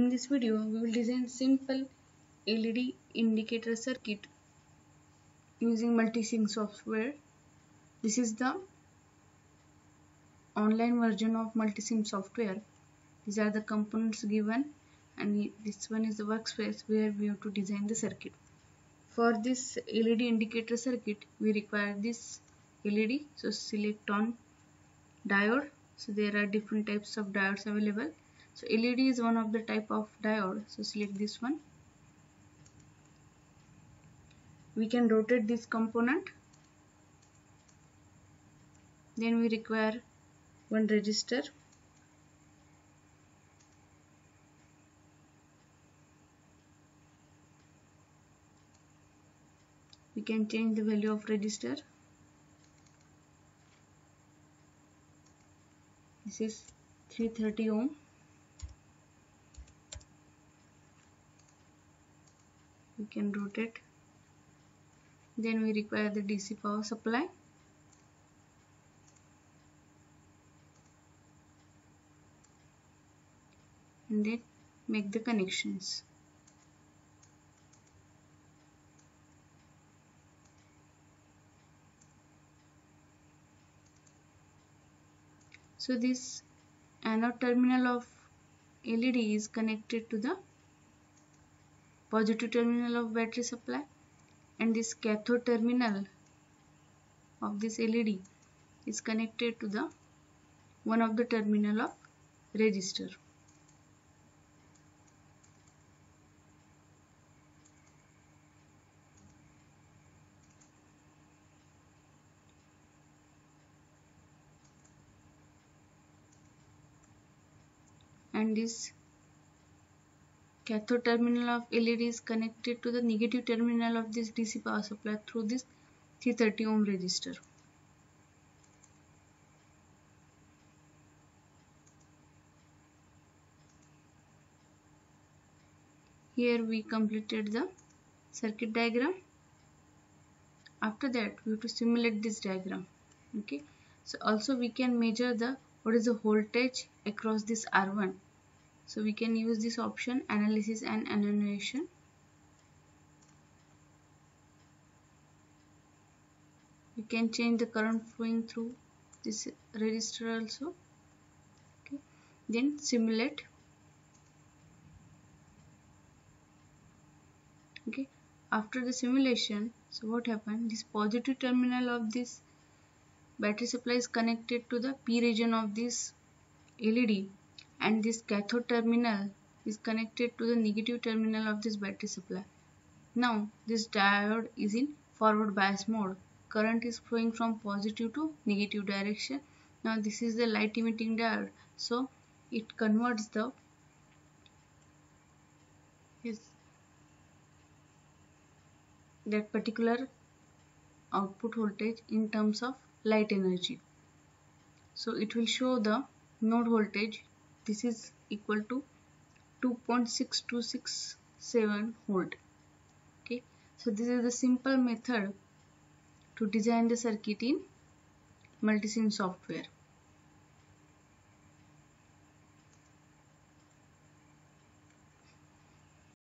In this video, we will design simple LED indicator circuit using Multisim software. This is the online version of Multisim software. These are the components given and this one is the workspace where we have to design the circuit. For this LED indicator circuit, we require this LED. So select on diode. So there are different types of diodes available so LED is one of the type of diode. So select this one. We can rotate this component. Then we require one resistor we can change the value of resistor. This is 330 ohm can rotate then we require the DC power supply. And then make the connections. So this anode terminal of LED is connected to the positive terminal of battery supply and this cathode terminal of this LED is connected to the one of the terminal of resistor. and this cathode terminal of LED is connected to the negative terminal of this DC power supply through this 330 ohm resistor. Here we completed the circuit diagram. After that we have to simulate this diagram. Okay. So also we can measure the what is the voltage across this R1 so we can use this option analysis and annotation we can change the current flowing through this resistor also. Okay. Then simulate. Okay. After the simulation so what happened? This positive terminal of this battery supply is connected to the p region of this led and this cathode terminal is connected to the negative terminal of this battery supply. Now this diode is in forward bias mode. Current is flowing from positive to negative direction. Now this is the light emitting diode. So it converts the that particular output voltage in terms of light energy. So it will show the node voltage this is equal to 2.6267 volt. Okay. So this is the simple method to design the circuit in multisim software